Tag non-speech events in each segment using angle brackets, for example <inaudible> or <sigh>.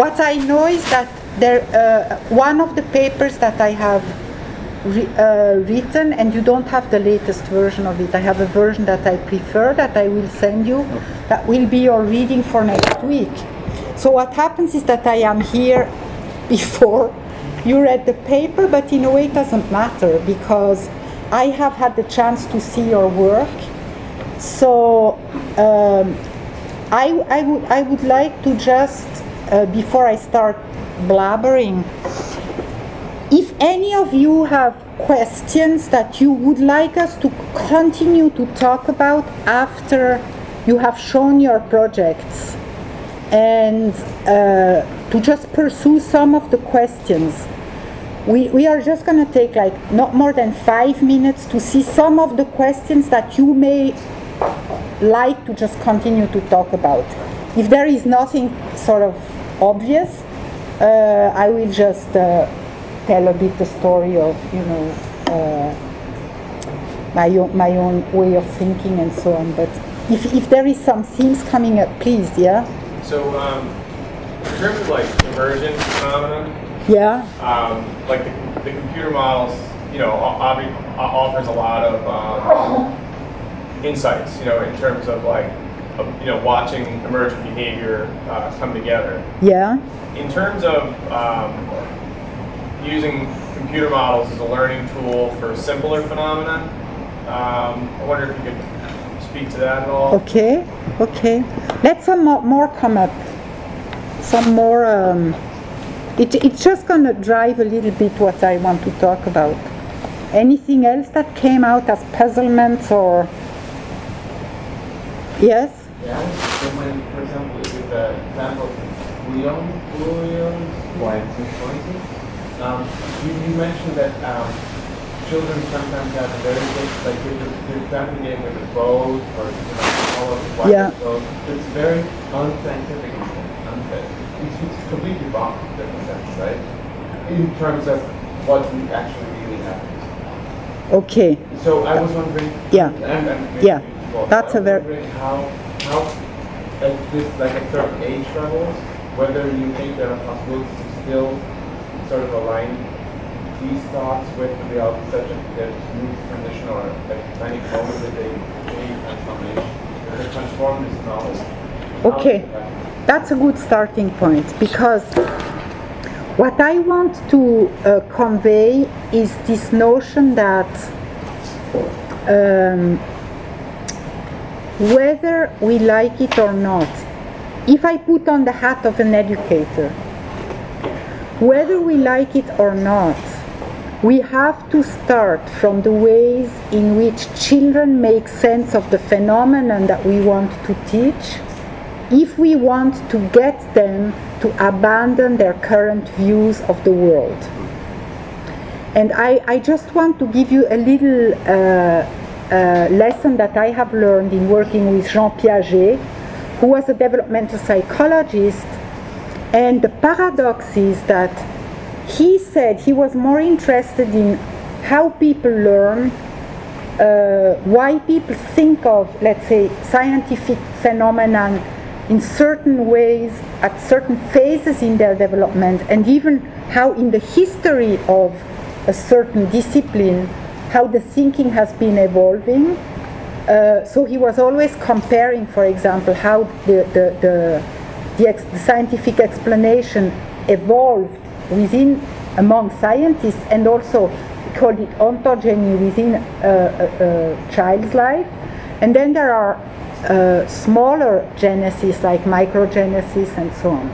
what I know is that there, uh, one of the papers that I have re, uh, written, and you don't have the latest version of it. I have a version that I prefer that I will send you. That will be your reading for next week. So what happens is that I am here <laughs> before you read the paper, but in a way it doesn't matter because I have had the chance to see your work. So um, I, I, would, I would like to just, uh, before I start blabbering, if any of you have questions that you would like us to continue to talk about after you have shown your projects and uh, to just pursue some of the questions. We, we are just going to take like not more than five minutes to see some of the questions that you may like to just continue to talk about. If there is nothing sort of obvious, uh, I will just uh, tell a bit the story of, you know, uh, my, own, my own way of thinking and so on. But if, if there is some themes coming up, please, yeah? So, um, in terms of like emergence phenomena, yeah, um, like the, the, computer models, you know, offers a lot of um, insights, you know, in terms of like, you know, watching emergent behavior uh, come together. Yeah. In terms of um, using computer models as a learning tool for simpler phenomena, um, I wonder if you could speak to that at all. Okay. Okay. Let some more come up. Some more. Um, it, it's just going to drive a little bit what I want to talk about. Anything else that came out as puzzlements or Yes? Yeah, so when, for example, with the example of William, Williams, um, you, you mentioned that um, children sometimes have very good, like they're, get with a boat or you know, all of the white yeah. boat. It's very unscientific and it's, it's completely wrong in a sense, right? In terms of what we actually really have. Okay. So I was wondering. Yeah. And, and yeah. That's a very how how at this like at certain age levels, whether you think there are possibilities to still sort of align these thoughts with the reality such that there's smooth transition or like tiny moment that they change transformation, that transform this knowledge. Okay, that's a good starting point because what I want to uh, convey is this notion that um, whether we like it or not, if I put on the hat of an educator, whether we like it or not, we have to start from the ways in which children make sense of the phenomenon that we want to teach if we want to get them to abandon their current views of the world. And I, I just want to give you a little uh, uh, lesson that I have learned in working with Jean Piaget, who was a developmental psychologist. And the paradox is that he said he was more interested in how people learn, uh, why people think of, let's say, scientific phenomena in certain ways at certain phases in their development, and even how in the history of a certain discipline how the thinking has been evolving. Uh, so he was always comparing, for example, how the, the, the, the, ex- the scientific explanation evolved within among scientists and also called it ontogeny within a, a, a child's life. And then there are uh, smaller genesis like microgenesis and so on.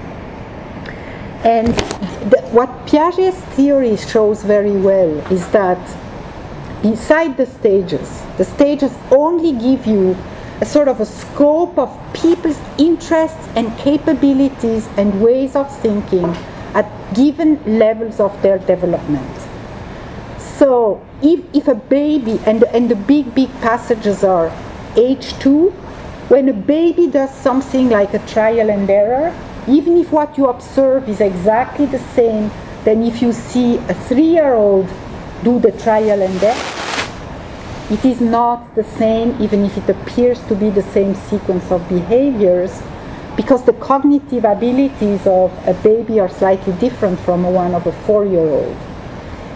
And the, what Piaget's theory shows very well is that inside the stages. The stages only give you a sort of a scope of people's interests and capabilities and ways of thinking at given levels of their development. So if, if a baby, and, and the big, big passages are age two, when a baby does something like a trial and error, even if what you observe is exactly the same than if you see a three-year-old do the trial and error, it is not the same, even if it appears to be the same sequence of behaviors, because the cognitive abilities of a baby are slightly different from one of a four-year-old.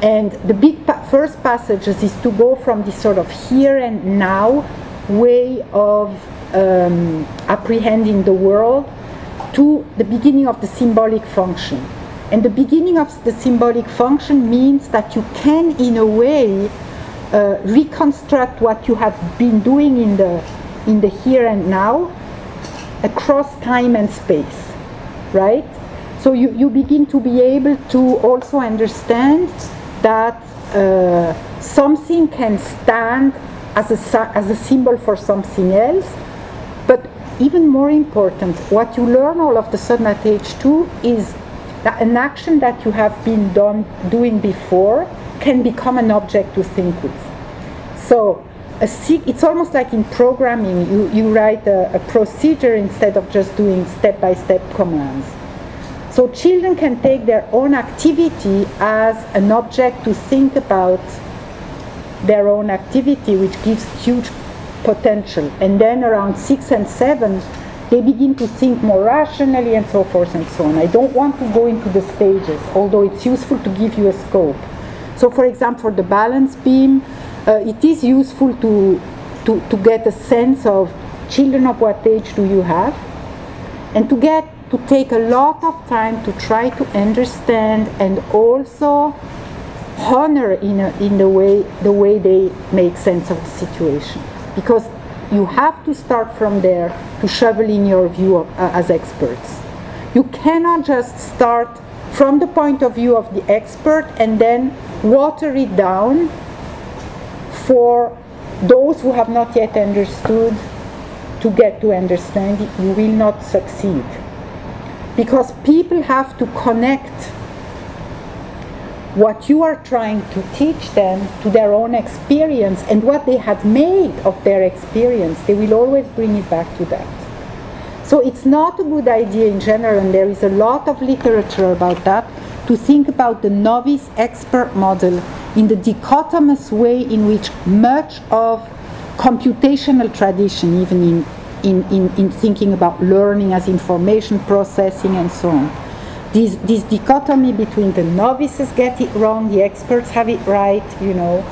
And the big pa- first passages is to go from this sort of here and now way of um, apprehending the world to the beginning of the symbolic function. And the beginning of the symbolic function means that you can, in a way, uh, reconstruct what you have been doing in the, in the here and now across time and space, right? So you, you begin to be able to also understand that uh, something can stand as a, as a symbol for something else, but even more important, what you learn all of a sudden at age two is that an action that you have been done doing before can become an object to think with. So it's almost like in programming, you, you write a, a procedure instead of just doing step-by-step commands. So children can take their own activity as an object to think about their own activity, which gives huge potential. And then around six and seven, they begin to think more rationally and so forth and so on. I don't want to go into the stages, although it's useful to give you a scope. So for example, for the balance beam, uh, it is useful to, to, to get a sense of children of what age do you have, and to get to take a lot of time to try to understand and also honor in, a, in the way the way they make sense of the situation because you have to start from there to shovel in your view of, uh, as experts. You cannot just start from the point of view of the expert and then water it down for those who have not yet understood to get to understand it. You will not succeed. Because people have to connect what you are trying to teach them to their own experience and what they had made of their experience, they will always bring it back to that. So it's not a good idea in general, and there is a lot of literature about that, to think about the novice expert model in the dichotomous way in which much of computational tradition, even in, in, in, in thinking about learning as information processing and so on, this, this dichotomy between the novices get it wrong, the experts have it right, you know.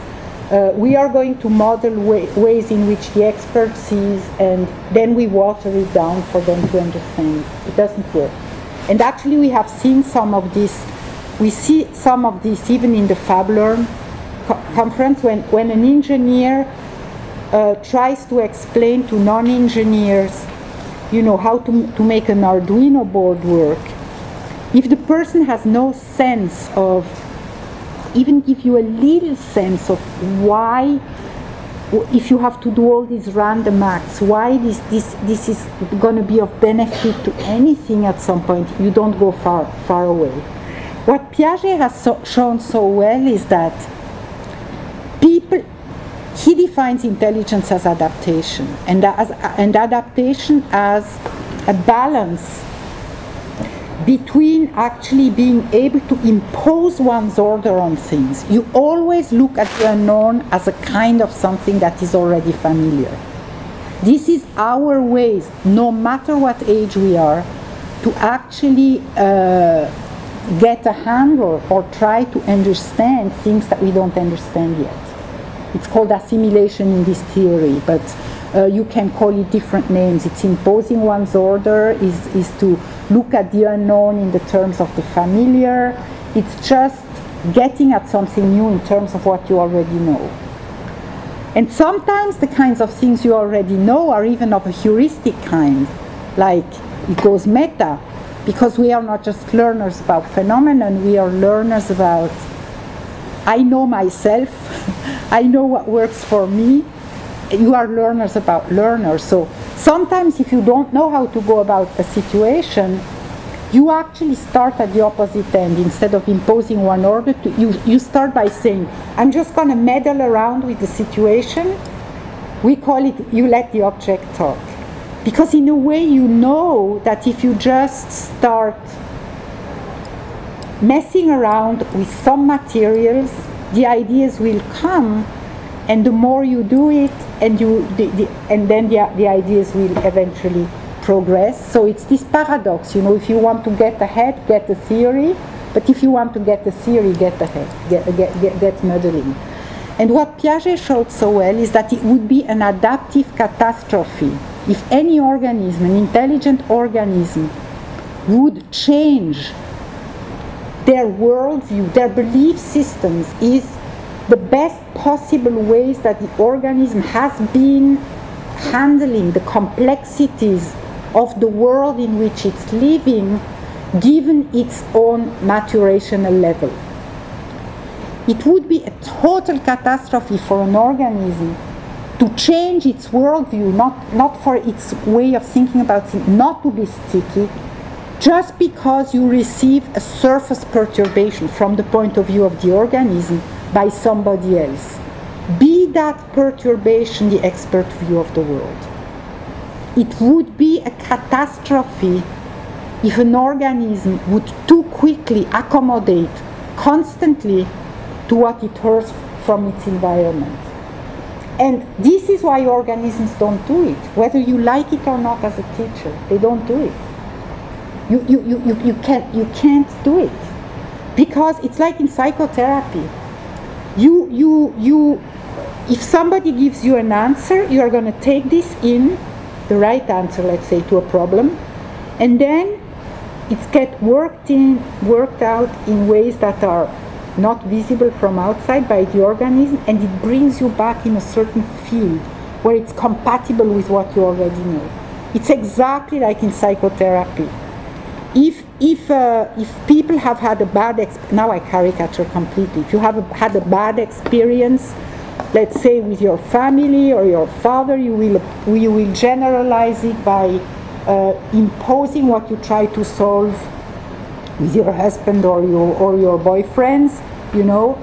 Uh, we are going to model way, ways in which the expert sees, and then we water it down for them to understand. It doesn't work. And actually, we have seen some of this. We see some of this even in the FabLearn co conference when, when an engineer uh, tries to explain to non-engineers, you know, how to, to make an Arduino board work if the person has no sense of, even give you a little sense of why, if you have to do all these random acts, why this, this, this is going to be of benefit to anything at some point, you don't go far, far away. What Piaget has so, shown so well is that people, he defines intelligence as adaptation, and, as, and adaptation as a balance between actually being able to impose one's order on things. You always look at the unknown as a kind of something that is already familiar. This is our ways, no matter what age we are, to actually uh, get a handle or try to understand things that we don't understand yet. It's called assimilation in this theory, but uh, you can call it different names. It's imposing one's order, is, is to look at the unknown in the terms of the familiar. It's just getting at something new in terms of what you already know. And sometimes the kinds of things you already know are even of a heuristic kind, like it goes meta, because we are not just learners about phenomenon, we are learners about I know myself, <laughs> I know what works for me, you are learners about learners. So sometimes if you don't know how to go about a situation, you actually start at the opposite end. Instead of imposing one order, to, you, you start by saying, I'm just going to meddle around with the situation. We call it, you let the object talk. Because in a way you know that if you just start messing around with some materials, the ideas will come and the more you do it and you the, the, and then the, the ideas will eventually progress. So it's this paradox, you know, if you want to get ahead, get the theory, but if you want to get the theory, get ahead, get, get, get, get modeling. And what Piaget showed so well is that it would be an adaptive catastrophe if any organism, an intelligent organism, would change their worldview, their belief systems, is the best possible ways that the organism has been handling the complexities of the world in which it's living given its own maturational level. It would be a total catastrophe for an organism to change its worldview, not, not for its way of thinking about things, not to be sticky, just because you receive a surface perturbation from the point of view of the organism by somebody else. Be that perturbation the expert view of the world. It would be a catastrophe if an organism would too quickly accommodate constantly to what it hears from its environment. And this is why organisms don't do it, whether you like it or not as a teacher, they don't do it. You, you, you, you, you, can't, you can't do it. Because it's like in psychotherapy. You, you, you, if somebody gives you an answer, you are going to take this in, the right answer, let's say, to a problem, and then it's get worked in, worked out in ways that are not visible from outside by the organism, and it brings you back in a certain field where it's compatible with what you already know. It's exactly like in psychotherapy. If if uh, if people have had a bad ex- now I caricature completely. If you have a, had a bad experience let's say with your family or your father, you will, you will generalize it by uh, imposing what you try to solve with your husband or your, or your boyfriends, you know.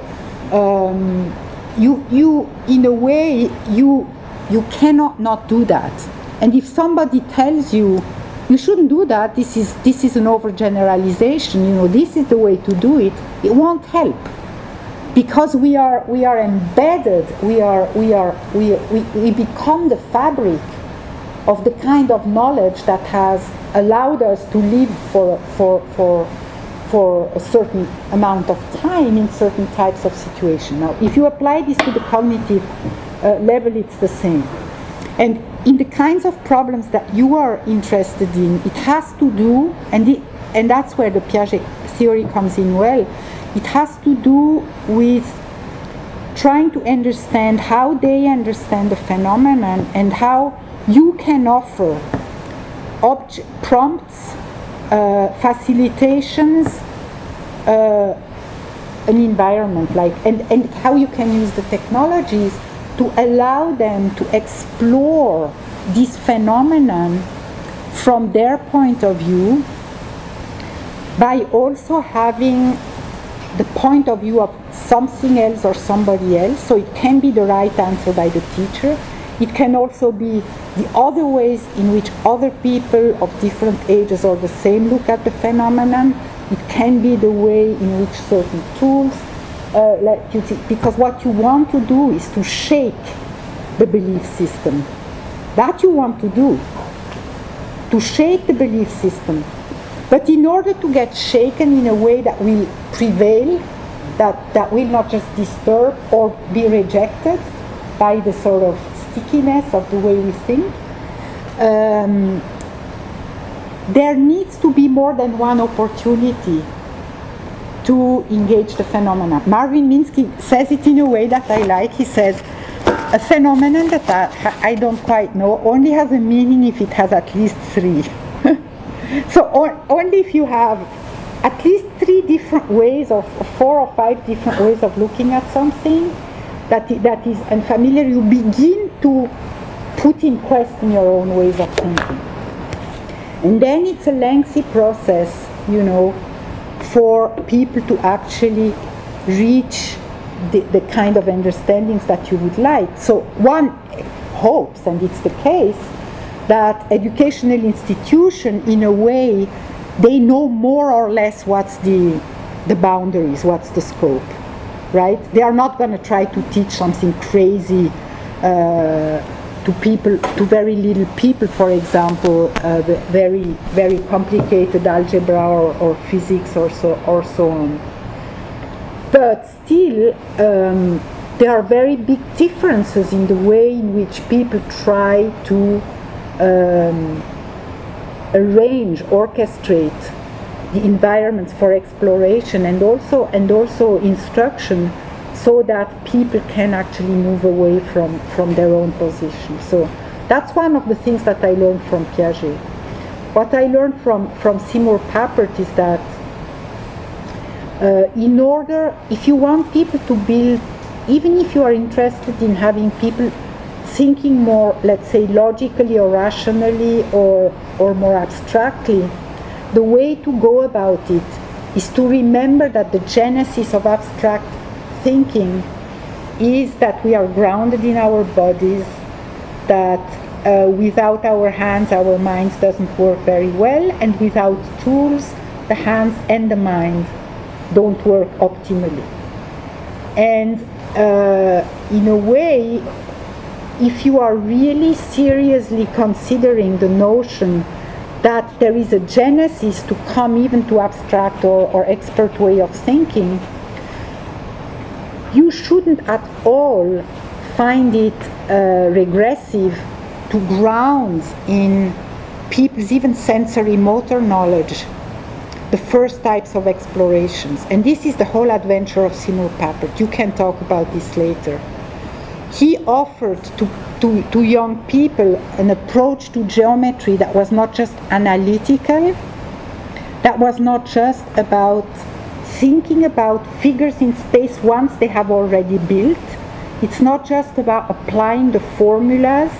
Um, you, you, in a way, you, you cannot not do that. And if somebody tells you, you shouldn't do that, this is, this is an overgeneralization, you know, this is the way to do it, it won't help. Because we are we are embedded. We are we are we, we, we become the fabric of the kind of knowledge that has allowed us to live for for for for a certain amount of time in certain types of situation. Now if you apply this to the cognitive uh, level it's the same. And in the kinds of problems that you are interested in it has to do and the, and that's where the piaget theory comes in well. It has to do with trying to understand how they understand the phenomenon and how you can offer obj- prompts, uh, facilitations, uh, an environment like and, and how you can use the technologies to allow them to explore this phenomenon from their point of view by also having the point of view of something else or somebody else. So it can be the right answer by the teacher. It can also be the other ways in which other people of different ages or the same look at the phenomenon. It can be the way in which certain tools uh, let you see. Because what you want to do is to shake the belief system. That you want to do. To shake the belief system but in order to get shaken in a way that will prevail, that, that will not just disturb or be rejected by the sort of stickiness of the way we think, um, there needs to be more than one opportunity to engage the phenomena. Marvin Minsky says it in a way that I like. He says, a phenomenon that I, I don't quite know only has a meaning if it has at least three. <laughs> so only if you have at least three different ways or four or five different ways of looking at something that, that is unfamiliar, you begin to put in question your own ways of thinking. And then it's a lengthy process, you know, for people to actually reach the, the kind of understandings that you would like. So one hopes, and it's the case, that educational institution in a way they know more or less what's the the boundaries what's the scope right they are not going to try to teach something crazy uh, to people, to very little people, for example, uh, the very, very complicated algebra or, or, physics or so, or so on. But still, um, there are very big differences in the way in which people try to um, arrange, orchestrate the environments for exploration and also and also instruction so that people can actually move away from, from their own position. So that's one of the things that I learned from Piaget. What I learned from, from Seymour Papert is that uh, in order, if you want people to build, even if you are interested in having people thinking more, let's say, logically or rationally or, or more abstractly, the way to go about it is to remember that the genesis of abstract thinking is that we are grounded in our bodies, that uh, without our hands, our minds doesn't work very well, and without tools, the hands and the mind don't work optimally. And uh, in a way, if you are really seriously considering the notion that there is a genesis to come even to abstract or, or expert way of thinking, you shouldn't at all find it uh, regressive to ground in people's even sensory motor knowledge the first types of explorations. And this is the whole adventure of Seymour Papert. You can talk about this later. He offered to, to, to young people an approach to geometry that was not just analytical, that was not just about thinking about figures in space once they have already built. It's not just about applying the formulas,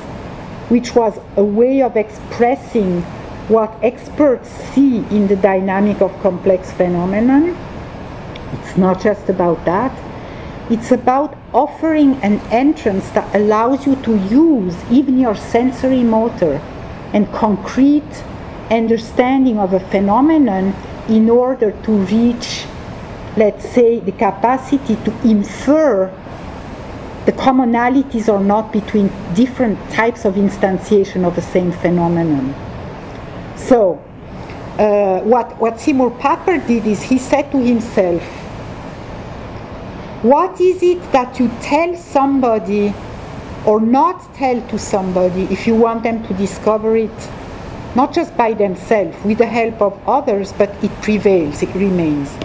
which was a way of expressing what experts see in the dynamic of complex phenomenon. It's not just about that. It's about offering an entrance that allows you to use even your sensory motor and concrete understanding of a phenomenon in order to reach let's say, the capacity to infer the commonalities or not between different types of instantiation of the same phenomenon. So, uh, what, what Seymour Papert did is he said to himself, what is it that you tell somebody or not tell to somebody if you want them to discover it, not just by themselves, with the help of others, but it prevails, it remains.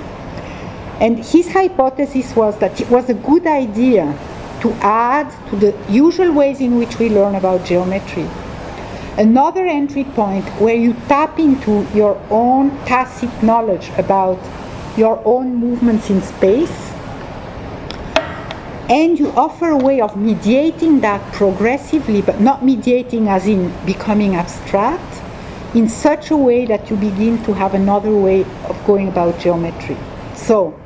And his hypothesis was that it was a good idea to add to the usual ways in which we learn about geometry another entry point where you tap into your own tacit knowledge about your own movements in space and you offer a way of mediating that progressively, but not mediating as in becoming abstract, in such a way that you begin to have another way of going about geometry. So,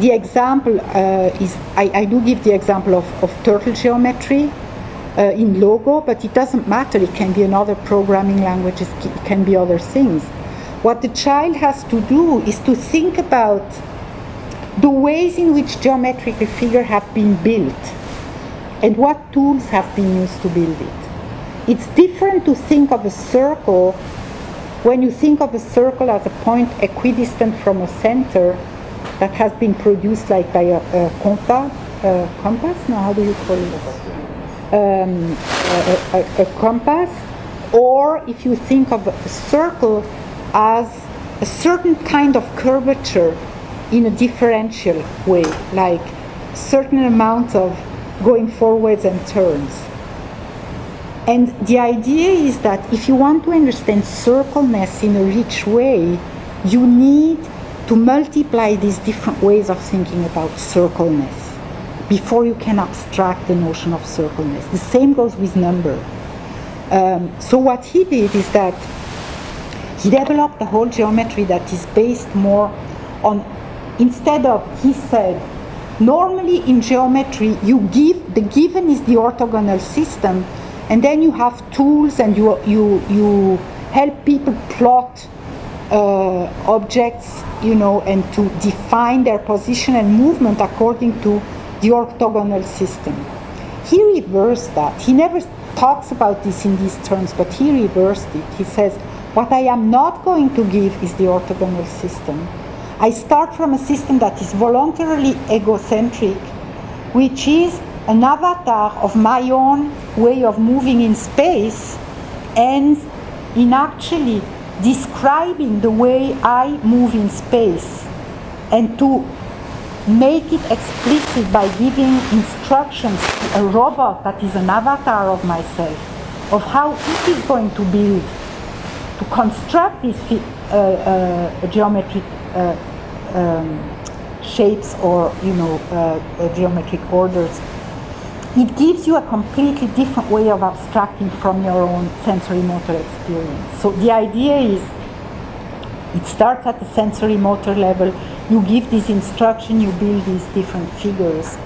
the example uh, is, I, I, do give the example of, of turtle geometry uh, in Logo, but it doesn't matter. It can be another programming language, it can be other things. What the child has to do is to think about the ways in which geometrical figures have been built and what tools have been used to build it. It's different to think of a circle when you think of a circle as a point equidistant from a center that has been produced like by a, a compass, compass? No, how do you call it? Um, a, a, a compass. Or if you think of a circle as a certain kind of curvature in a differential way, like certain amount of going forwards and turns. And the idea is that if you want to understand circleness in a rich way, you need to multiply these different ways of thinking about circleness before you can abstract the notion of circleness. The same goes with number. Um, so what he did is that he developed a whole geometry that is based more on, instead of, he said, normally in geometry you give, the given is the orthogonal system, and then you have tools and you, you, you help people plot uh, objects, you know, and to define their position and movement according to the orthogonal system. he reversed that. He never talks about this in these terms, but he reversed it. He says, What I am not going to give is the orthogonal system. I start from a system that is voluntarily egocentric, which is an avatar of my own way of moving in space and in actually describing the way I move in space and to make it explicit by giving instructions to a robot that is an avatar of myself of how it is going to build, to construct these uh, uh, geometric uh, um, shapes or you know uh, uh, geometric orders. It gives you a completely different way of abstracting from your own sensory motor experience. So the idea is it starts at the sensory motor level you give this instruction, you build these different figures.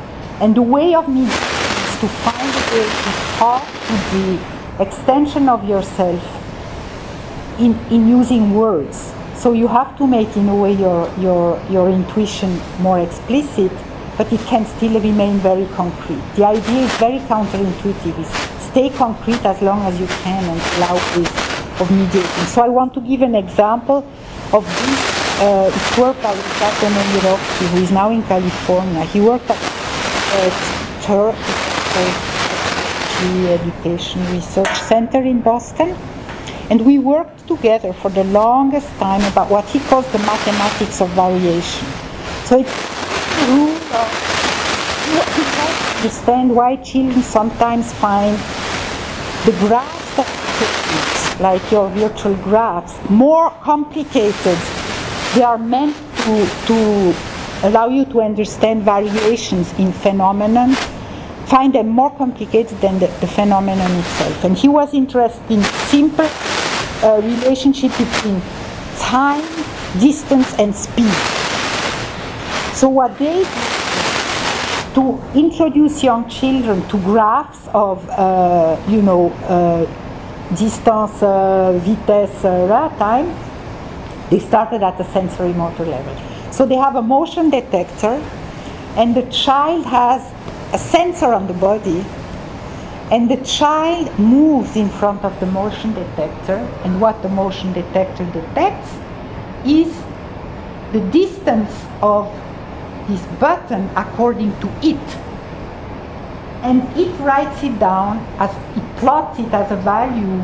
And the way of me is to find a way to talk to the extension of yourself in, in using words. So you have to make in a way your, your, your intuition more explicit, but it can still remain very concrete. The idea is very counterintuitive, stay concrete as long as you can and allow ways of mediating. So I want to give an example of this uh, it's work by Ricardo Nemirovsky, who is now in California. He worked at, at TERC Education Research Center in Boston, and we worked together for the longest time about what he calls the mathematics of variation. So it's of understand why children sometimes find the graphs that like your virtual graphs, more complicated they are meant to, to allow you to understand variations in phenomenon, find them more complicated than the, the phenomenon itself. And he was interested in simple uh, relationship between time, distance, and speed. So what they to introduce young children to graphs of, uh, you know, uh, distance, uh, vitesse, uh, time, they started at the sensory motor level. So they have a motion detector, and the child has a sensor on the body, and the child moves in front of the motion detector, and what the motion detector detects is the distance of this button according to it. And it writes it down as it plots it as a value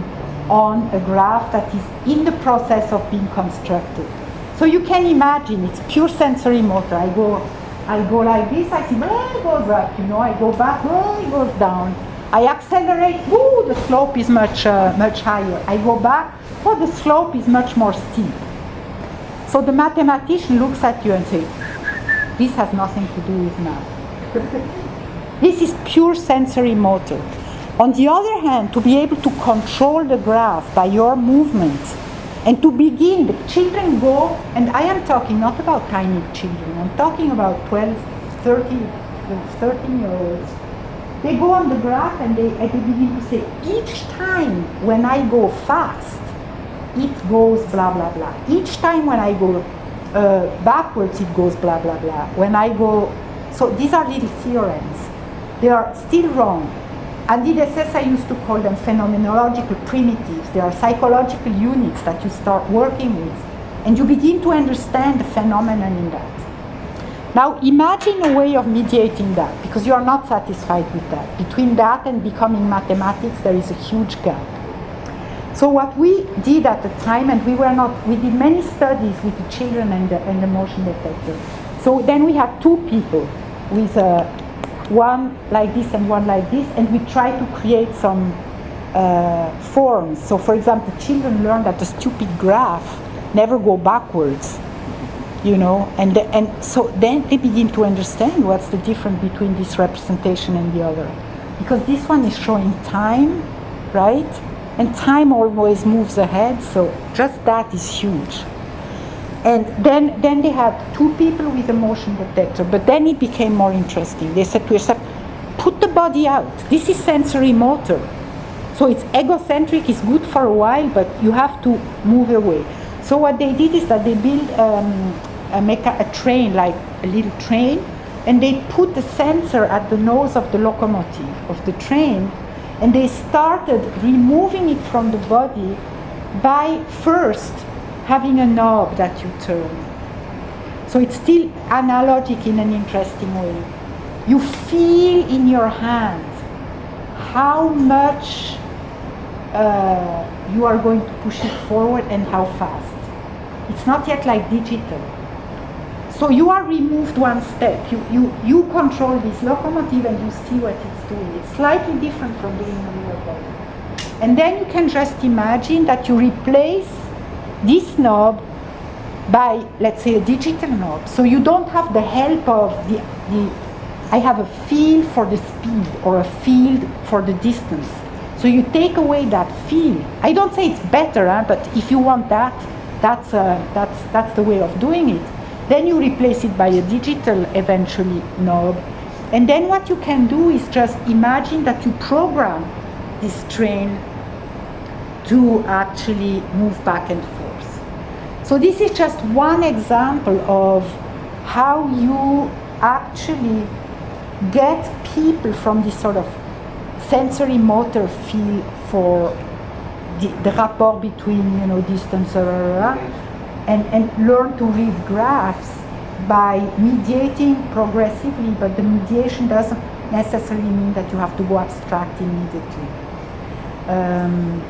on a graph that is in the process of being constructed. So you can imagine it's pure sensory motor. I go, I go like this, I see, oh, it goes up, you know, I go back, oh, it goes down. I accelerate, oh, the slope is much, uh, much higher. I go back, oh, the slope is much more steep. So the mathematician looks at you and says, this has nothing to do with math. this is pure sensory motor. On the other hand, to be able to control the graph by your movement and to begin, the children go, and I am talking not about tiny children, I'm talking about 12, 13, 13 year olds. They go on the graph and they, and they begin to say, each time when I go fast, it goes blah, blah, blah. Each time when I go uh, backwards, it goes blah, blah, blah. When I go, so these are little theorems. They are still wrong and in I used to call them phenomenological primitives. They are psychological units that you start working with, and you begin to understand the phenomenon in that. Now, imagine a way of mediating that, because you are not satisfied with that. Between that and becoming mathematics, there is a huge gap. So what we did at the time, and we were not, we did many studies with the children and the, and the motion detector. So then we had two people with a one like this and one like this, and we try to create some uh, forms. So, for example, children learn that the stupid graph never go backwards, you know, and the, and so then they begin to understand what's the difference between this representation and the other, because this one is showing time, right? And time always moves ahead, so just that is huge. And then, then they had two people with a motion detector, but then it became more interesting. They said to yourself, put the body out. This is sensory motor. So it's egocentric, it's good for a while, but you have to move away. So what they did is that they built um, a, mecha- a train, like a little train, and they put the sensor at the nose of the locomotive, of the train, and they started removing it from the body by first having a knob that you turn. So it's still analogic in an interesting way. You feel in your hand how much uh, you are going to push it forward and how fast. It's not yet like digital. So you are removed one step. You, you, you control this locomotive and you see what it's doing. It's slightly different from doing a real body. And then you can just imagine that you replace this knob by, let's say, a digital knob. So you don't have the help of the, the I have a feel for the speed or a feel for the distance. So you take away that feel. I don't say it's better, huh? but if you want that, that's, uh, that's, that's the way of doing it. Then you replace it by a digital eventually knob. And then what you can do is just imagine that you program this train to actually move back and forth. So this is just one example of how you actually get people from this sort of sensory motor feel for the, the rapport between you know distance uh, and, and learn to read graphs by mediating progressively, but the mediation doesn't necessarily mean that you have to go abstract immediately. Um,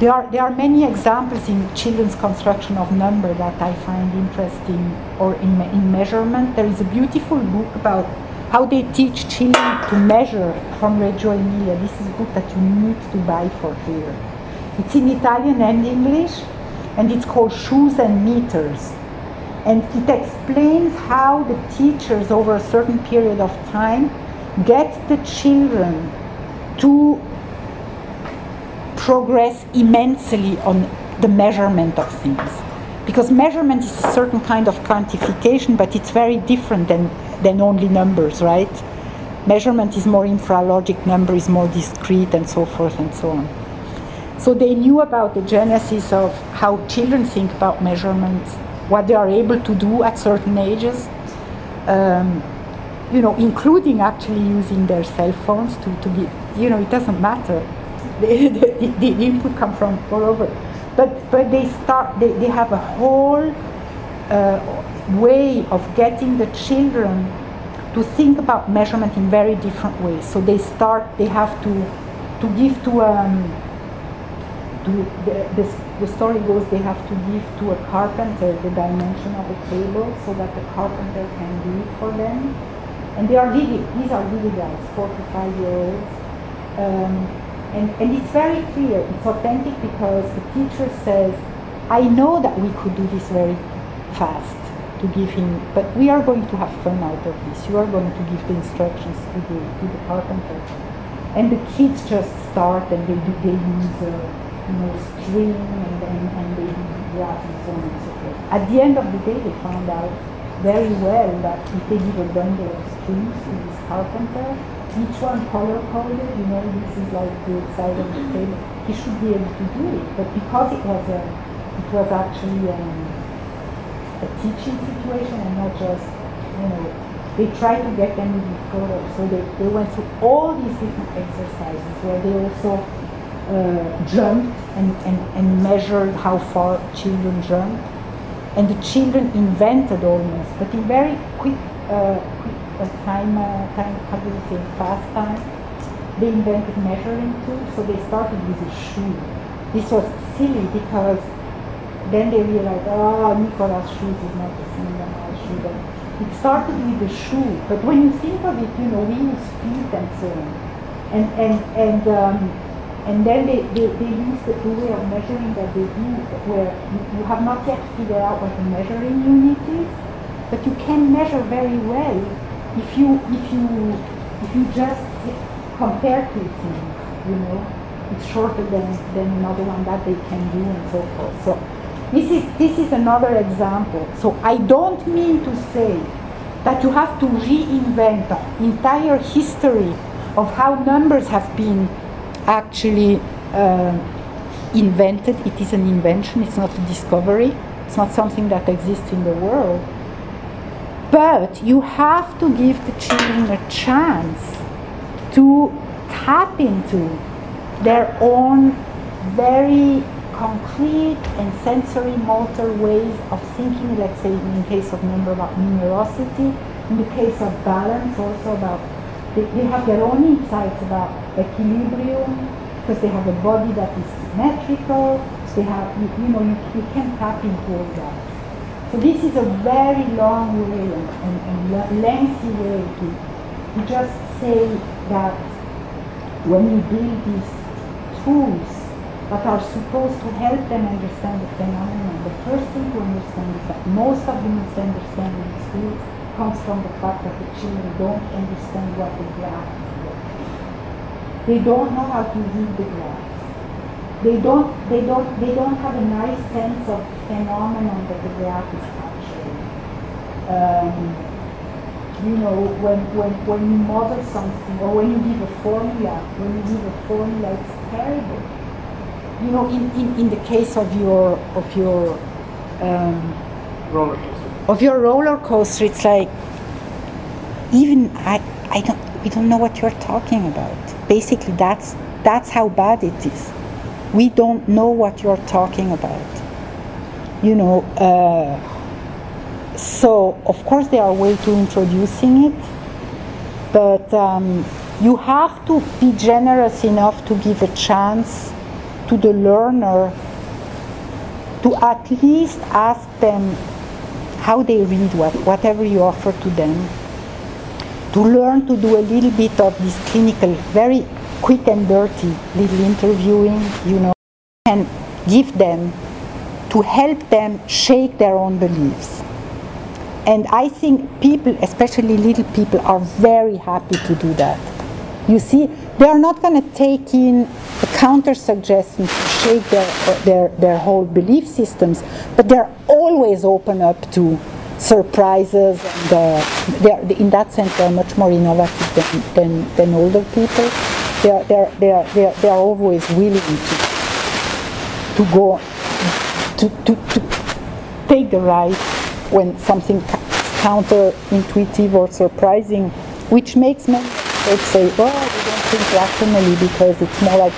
there are, there are many examples in children's construction of number that I find interesting or in, in measurement. There is a beautiful book about how they teach children to measure from Reggio Emilia. This is a book that you need to buy for here. It's in Italian and English, and it's called Shoes and Meters. And it explains how the teachers, over a certain period of time, get the children to progress immensely on the measurement of things. Because measurement is a certain kind of quantification, but it's very different than, than only numbers, right? Measurement is more infralogic, number is more discrete, and so forth and so on. So they knew about the genesis of how children think about measurement, what they are able to do at certain ages, um, you know, including actually using their cell phones to, to give, you know, it doesn't matter. <laughs> The, the, the, input come from all over. But, but they start, they, they have a whole uh, way of getting the children to think about measurement in very different ways. So they start, they have to, to give to um, to the, the, story goes they have to give to a carpenter the dimension of a table so that the carpenter can do it for them. And they are these are little guys, four to five year olds. Um, and, and it's very clear, it's authentic because the teacher says, I know that we could do this very fast to give him, but we are going to have fun out of this. You are going to give the instructions to the, to the carpenter. And the kids just start and they, do, they use uh, know, string and, and, and they and so on and so forth. At the end of the day, they found out very well that if they give a bundle of strings to this carpenter, each one color coded, you know, this is like the side of the table, he should be able to do it. But because it was a, it was actually um, a teaching situation and not just, you know, they tried to get them even further. So they, they went through all these different exercises where they also uh, jumped and, and, and measured how far children jumped. And the children invented almost, but in very quick, uh, quick uh, time, uh, time, how do you say, fast time, they invented measuring tools. So they started with a shoe. This was silly because then they realized, oh, Nicola's shoes is not the same as my shoe. It started with the shoe. But when you think of it, you know, we use feet and so on. And, and, and um, and then they, they, they use the, way of measuring that they do, where you, you have not yet figured out what the measuring unit is, but you can measure very well if you if you if you just compare two things, you know, it's shorter than, than another one that they can do and so forth. So this is this is another example. So I don't mean to say that you have to reinvent the entire history of how numbers have been actually uh, invented. It is an invention, it's not a discovery, it's not something that exists in the world. But you have to give the children a chance to tap into their own very concrete and sensory motor ways of thinking, let's say in the case of number about numerosity, in the case of balance also about, they, they have their own insights about equilibrium, because they have a body that is symmetrical, they have, you, you know, you, you can tap into all that. So this is a very long way and, and, and lengthy way to, to just say that when you build these tools that are supposed to help them understand the phenomenon, the first thing to understand is that most of the misunderstanding in schools comes from the fact that the children don't understand what the graph is. They don't know how to read the graph they don't they don't they don't have a nice sense of phenomenon that the graph is capturing. Um, you know, when, when, when you model something or when you give a formula, when you give a formula, it's terrible. You know, in, in, in the case of your of your um, roller. Of your roller coaster, it's like even I I don't we don't know what you're talking about. Basically, that's that's how bad it is we don't know what you're talking about. You know, uh, so of course there are ways to introducing it, but um, you have to be generous enough to give a chance to the learner to at least ask them how they read what, whatever you offer to them, to learn to do a little bit of this clinical, very quick and dirty little interviewing, you know, and give them to help them shake their own beliefs. And I think people, especially little people, are very happy to do that. You see, they are not going to take in a counter suggestion to shake their, their, their whole belief systems, but they're always open up to surprises. And uh, they're, in that sense, they're much more innovative than, than, than older people they're, they're, they're, they're, they're always willing to, to go, to, to, to take the ride when something counterintuitive or surprising, which makes many say, we don't think rationally because it's more like,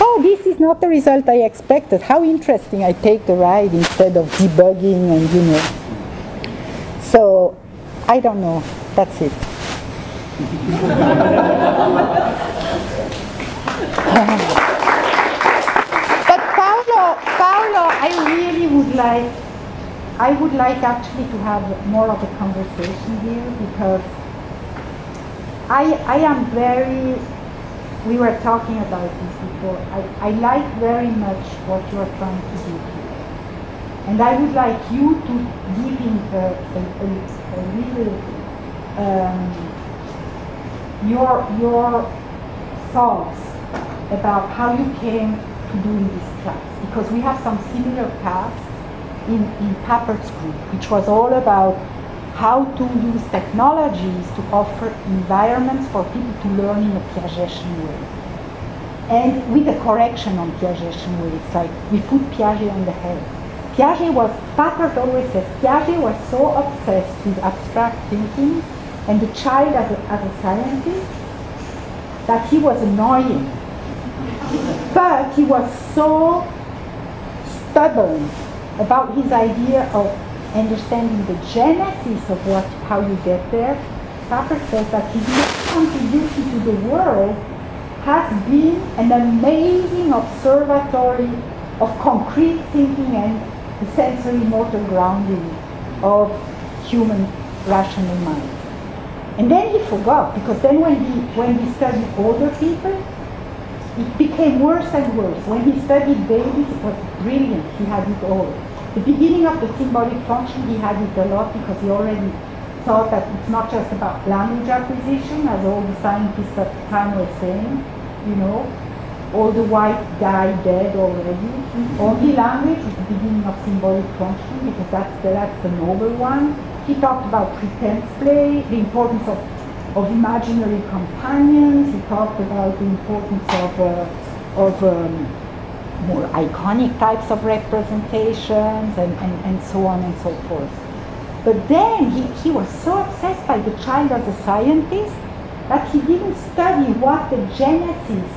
oh, this is not the result I expected. How interesting I take the ride instead of debugging and, you know. So, I don't know. That's it. <laughs> but Paulo, Paulo, I really would like, I would like actually to have more of a conversation here because I, I am very, we were talking about this before, I, I like very much what you are trying to do here. And I would like you to give him a, a, a, a real, um, your, your thoughts about how you came to doing this class because we have some similar paths in, in Papert's group, which was all about how to use technologies to offer environments for people to learn in a Piagetian way. And with a correction on Piagetian way, it's like we put Piaget on the head. Piaget was, Papert always says, Piaget was so obsessed with abstract thinking and the child as a, as a scientist that he was annoying but he was so stubborn about his idea of understanding the genesis of what, how you get there. Papert says that his contribution to the world has been an amazing observatory of concrete thinking and the sensory motor grounding of human rational mind. And then he forgot because then when he when he studied older people, it became worse and worse. When he studied babies, it was brilliant. He had it all. The beginning of the symbolic function, he had it a lot because he already thought that it's not just about language acquisition, as all the scientists at the time were saying, you know, all the white guy dead already. Only language is the beginning of symbolic function because that's the, that's the noble one. He talked about pretense play, the importance of of imaginary companions. He talked about the importance of, uh, of um, more iconic types of representations and, and, and so on and so forth. But then he, he was so obsessed by the child as a scientist that he didn't study what the genesis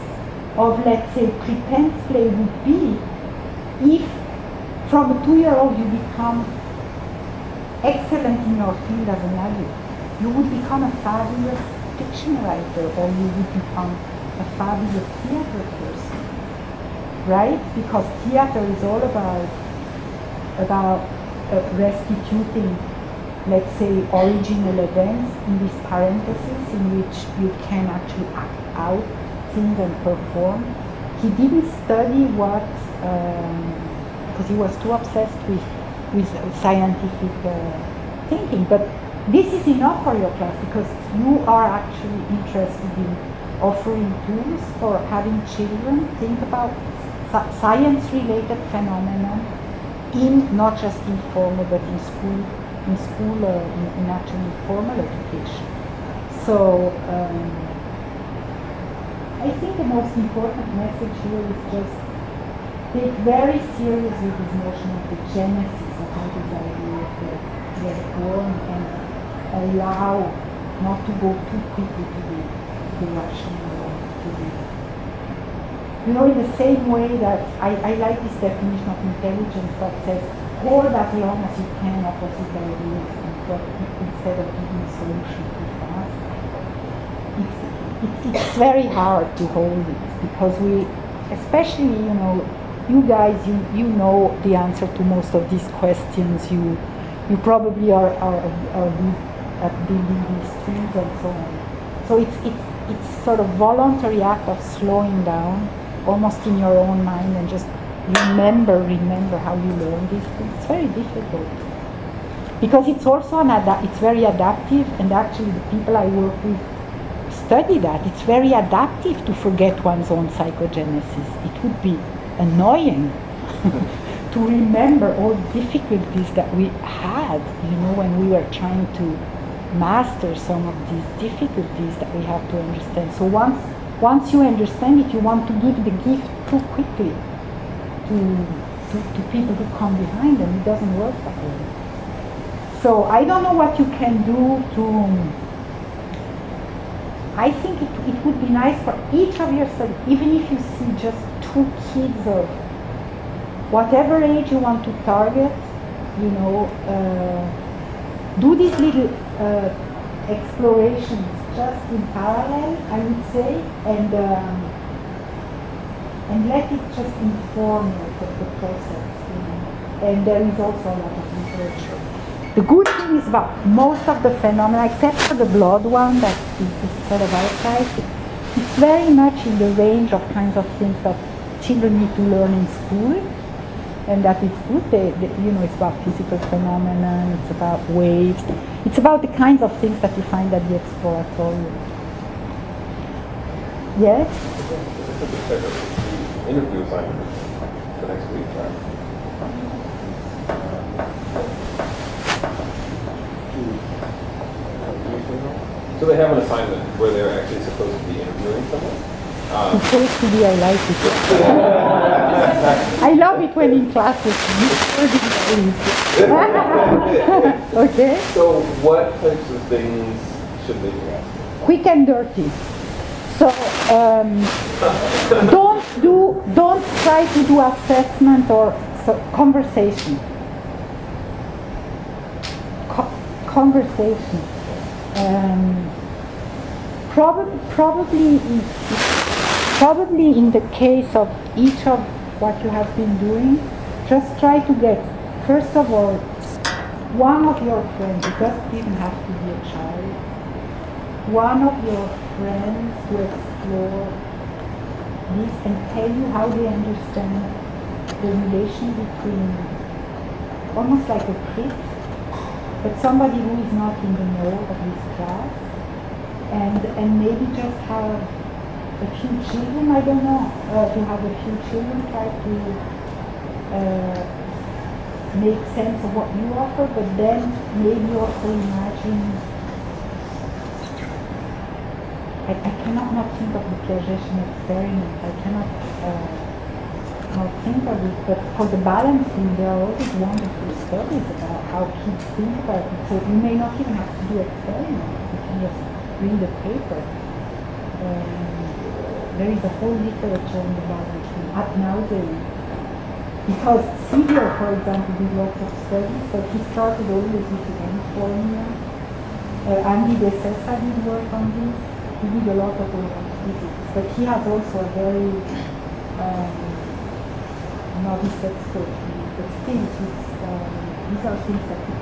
of, let's say, pretense play would be if from a two-year-old you become excellent in your field as an adult. You would become a fabulous fiction writer or you would become a fabulous theater person. Right? Because theater is all about about uh, restituting, let's say, original events in these parentheses in which you can actually act out things and perform. He didn't study what, because um, he was too obsessed with, with scientific uh, thinking. But this is enough for your class because you are actually interested in offering tools for having children think about science-related phenomena in not just in formal but in school, in school uh, in, in, actually formal education. So um, I think the most important message here is just take very seriously this notion of the genesis of how these ideas get, get born and allow not to go too quickly to the the you know, in the same way that I, I like this definition of intelligence that says hold as long as you can opposite ideas instead of giving a solution too fast. It's, it, it's very hard to hold it because we, especially, you know, you guys, you, you know the answer to most of these questions. You, you probably are, are, are at building these trees and so on. So it's, it's, it's sort of voluntary act of slowing down almost in your own mind and just remember, remember how you learned things. It's very difficult because it's also an ada- it's very adaptive, and actually the people I work with study that. It's very adaptive to forget one's own psychogenesis. It would be annoying <laughs> to remember all the difficulties that we had, you know, when we were trying to master some of these difficulties that we have to understand. So once once you understand it, you want to give the gift too quickly to, to, to people who come behind them. It doesn't work that way. So I don't know what you can do to. I think it, it would be nice for each of your studies, even if you see just two kids of whatever age you want to target, you know, uh, do these little uh, explorations just in parallel, I would say, and um, and let it just inform you of the process. You know? And there is also a lot of literature. The good thing is about most of the phenomena, except for the blood one that is, sort of archived, it's very much in the range of kinds of things that children need to learn in school and that it's good. They, they, you know, it's about physical phenomena, it's about waves, it's about the kinds of things that you find at the exploratorium. Yes? Interview assignment for next week, right? Hmm. So they have an assignment where they're actually supposed to be interviewing someone? To be, I like it. I love it when in classes <laughs> okay? So what types of things should they be asking? Quick and dirty. So um, don't do, don't try to do assessment or so, conversation. Co conversation. Um, probably, probably probably in the case of each of what you have been doing, just try to get, first of all, one of your friends, it doesn't even have to be a child, one of your friends to explore this and tell you how they understand the relation between almost like a kid, but somebody who is not in the know of this class, and, and maybe just have a few children, I don't know, uh, to have a few children try to uh, make sense of what you offer, but then maybe also imagine. I, I cannot not think of the Piagetian experiment. I cannot uh, not think of it, but for the balancing, there are all these wonderful stories about how kids think about it. So you may not even have to do experiments. You can just read a paper. Um, there is a whole literature in the biology at nowadays. Because Sevier, for example, did lots of studies, but he started always with the formula. Uh, Andy De Sessa did work on this. He did a lot of work on physics, but he has also a very um, novice expert. But still, um, these are things that